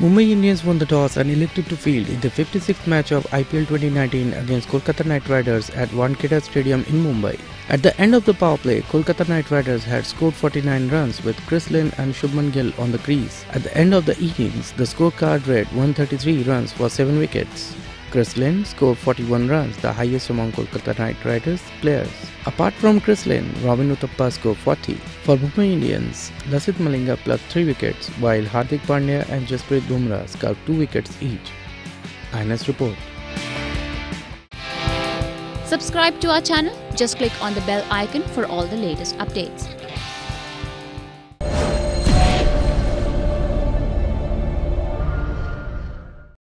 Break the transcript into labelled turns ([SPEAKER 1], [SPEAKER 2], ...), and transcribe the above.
[SPEAKER 1] Mumbai Indians won the toss and elected to field in the 56th match of IPL 2019 against Kolkata Knight Riders at Wankhede Stadium in Mumbai. At the end of the power play, Kolkata Knight Riders had scored 49 runs with Chris Lynn and Shubman Gill on the crease. At the end of the innings, the scorecard read 133 runs for 7 wickets. Chris Lynn scored 41 runs, the highest among Kolkata Knight Riders players. Apart from Chris Lynn, Robin Uthappa scored 40. For Mumbai Indians, Lasith Malinga plucked 3 wickets, while Hardik Pandya and Jasprit Bumrah scored 2 wickets each. IANS report.
[SPEAKER 2] Subscribe to our channel. Just click on the bell icon for all the latest updates.